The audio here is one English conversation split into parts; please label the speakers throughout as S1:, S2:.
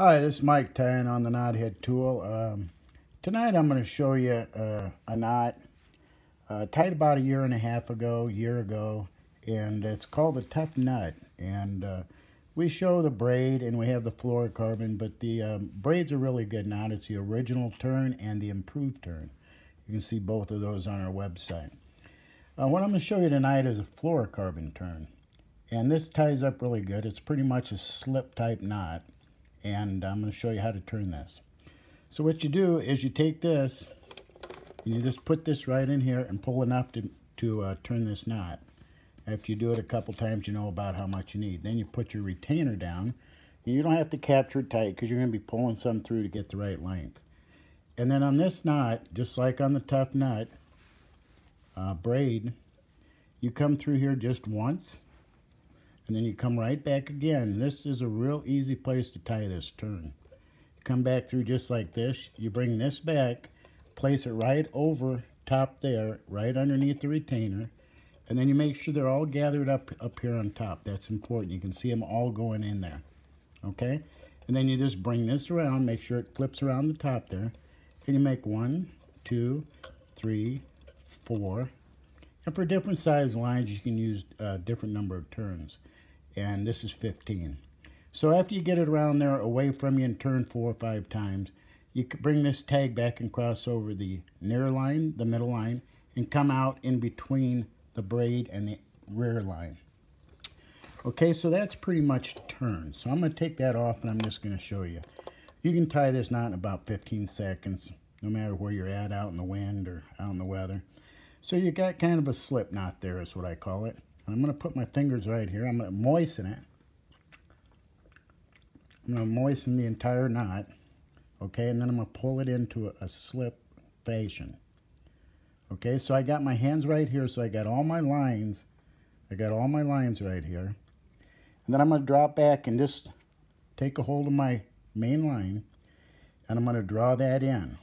S1: Hi, this is Mike tying on the knothead tool. Um, tonight I'm going to show you uh, a knot uh, tied about a year and a half ago, year ago, and it's called a Tough Knut. And uh, we show the braid and we have the fluorocarbon, but the um, braid's a really good knot. It's the original turn and the improved turn. You can see both of those on our website. Uh, what I'm going to show you tonight is a fluorocarbon turn. And this ties up really good. It's pretty much a slip type knot and I'm going to show you how to turn this. So what you do is you take this, you just put this right in here and pull enough to, to uh, turn this knot. If you do it a couple times, you know about how much you need. Then you put your retainer down. You don't have to capture it tight because you're going to be pulling some through to get the right length. And then on this knot, just like on the Tough Knut uh, braid, you come through here just once and then you come right back again. This is a real easy place to tie this turn. You come back through just like this. You bring this back, place it right over top there, right underneath the retainer, and then you make sure they're all gathered up up here on top. That's important. You can see them all going in there. Okay? And then you just bring this around, make sure it flips around the top there, and you make one, two, three, four, and for different size lines, you can use a different number of turns and this is 15. So after you get it around there away from you and turn four or five times, you can bring this tag back and cross over the near line, the middle line, and come out in between the braid and the rear line. Okay, so that's pretty much turned. So I'm going to take that off and I'm just going to show you. You can tie this knot in about 15 seconds, no matter where you're at, out in the wind or out in the weather. So you got kind of a slip knot there is what I call it. I'm going to put my fingers right here. I'm going to moisten it. I'm going to moisten the entire knot. Okay, and then I'm going to pull it into a, a slip fashion. Okay, so I got my hands right here, so I got all my lines. I got all my lines right here. And then I'm going to drop back and just take a hold of my main line, and I'm going to draw that in.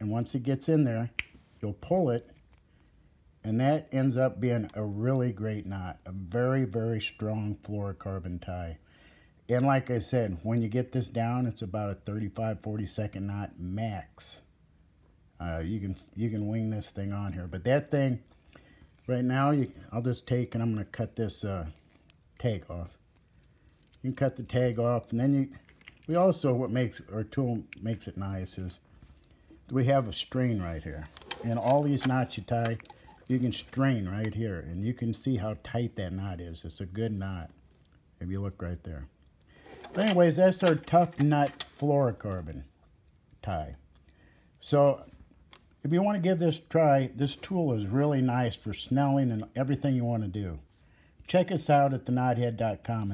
S1: And once it gets in there, you'll pull it and that ends up being a really great knot, a very, very strong fluorocarbon tie. And like I said, when you get this down, it's about a 35, 40 second knot max. Uh, you can you can wing this thing on here. But that thing, right now, you, I'll just take and I'm going to cut this uh, tag off. You can cut the tag off, and then you, we also, what makes our tool makes it nice is we have a strain right here. And all these knots you tie, you can strain right here and you can see how tight that knot is. It's a good knot if you look right there. But anyways, that's our Tough Knut fluorocarbon tie. So if you want to give this a try, this tool is really nice for snelling and everything you want to do. Check us out at theknothead.com.